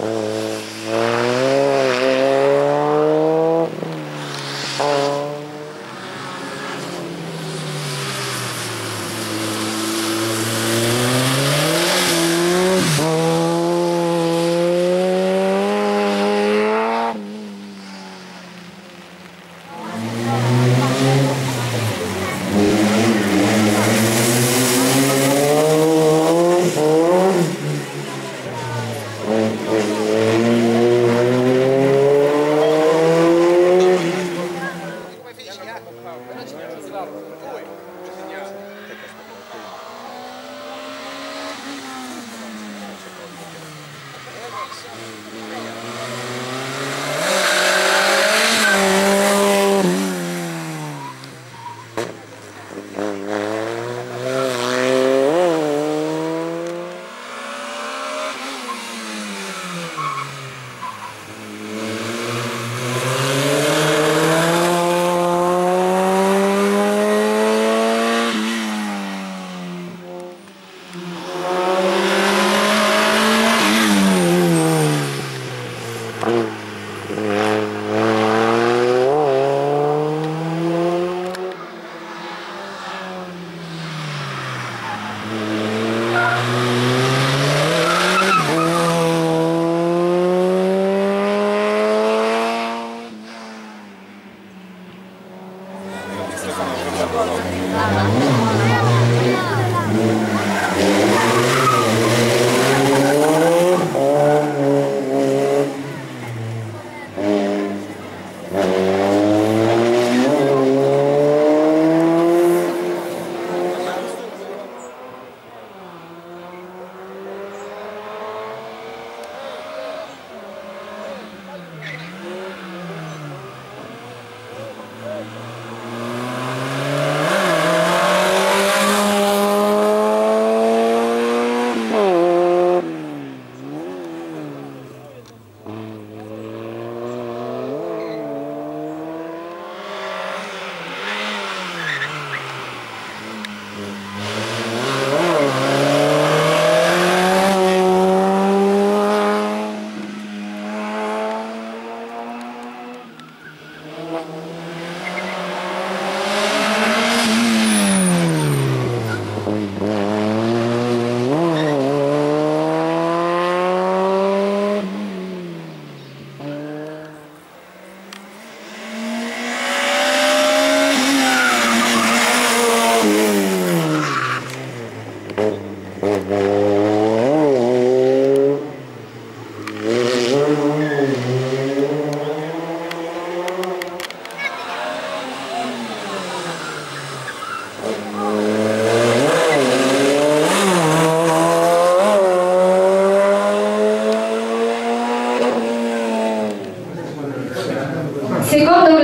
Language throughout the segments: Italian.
Mm-hmm. начнем с завтра. Ой, меня.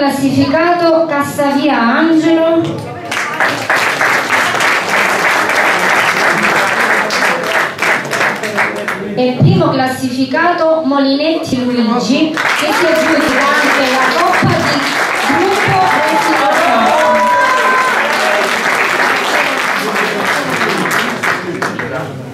classificato Cassavia Angelo e primo classificato Molinetti Luigi che si è aggiudica anche la Coppa di Gruppo Rettino Ciao.